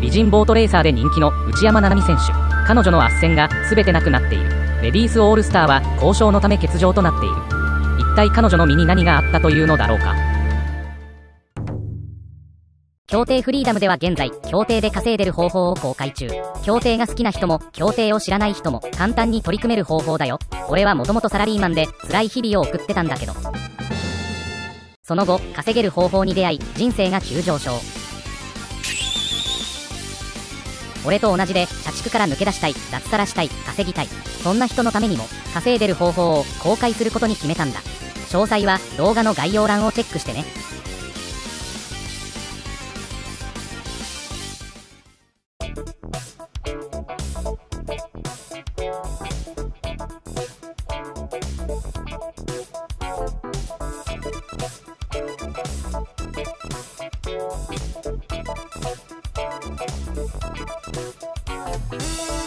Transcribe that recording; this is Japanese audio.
美人ボートレーサーで人気の内山七海選手彼女の斡旋が全てなくなっているレディースオールスターは交渉のため欠場となっている一体彼女の身に何があったというのだろうか協定フリーダムでは現在、協定で稼いでる方法を公開中。協定が好きな人も、協定を知らない人も、簡単に取り組める方法だよ。俺はもともとサラリーマンで、辛い日々を送ってたんだけど。その後、稼げる方法に出会い、人生が急上昇。俺と同じで社畜から抜け出したい、脱サラしたい、稼ぎたい、そんな人のためにも稼いでる方法を公開することに決めたんだ。詳細は動画の概要欄をチェックしてね。Thank you. Thank you.